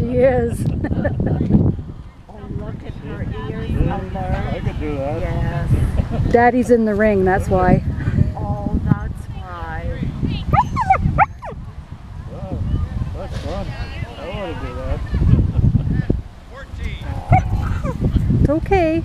she is. Oh, look at her ears alert. I could do that. Yes. Daddy's in the ring, that's why. Oh, that's why. Wow, that's fun. I want to do that. 14. It's okay.